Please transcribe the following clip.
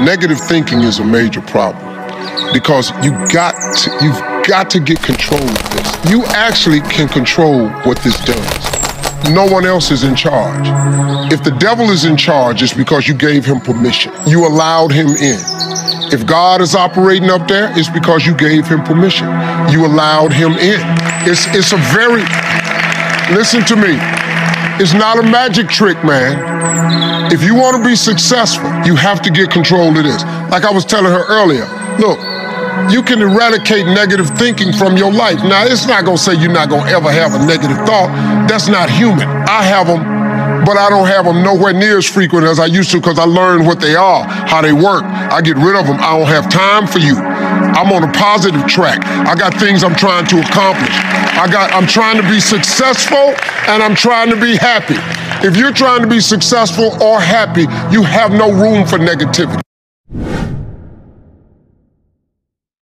negative thinking is a major problem because you got to, you've got to get control of this. You actually can control what this does. No one else is in charge. If the devil is in charge, it's because you gave him permission. You allowed him in. If God is operating up there, it's because you gave him permission. You allowed him in. It's, it's a very, listen to me, it's not a magic trick, man. If you want to be successful, you have to get control of this. Like I was telling her earlier, look, you can eradicate negative thinking from your life. Now, it's not going to say you're not going to ever have a negative thought. That's not human. I have them, but I don't have them nowhere near as frequent as I used to because I learned what they are, how they work. I get rid of them. I don't have time for you. I'm on a positive track. I got things I'm trying to accomplish. I got I'm trying to be successful and I'm trying to be happy. If you're trying to be successful or happy, you have no room for negativity.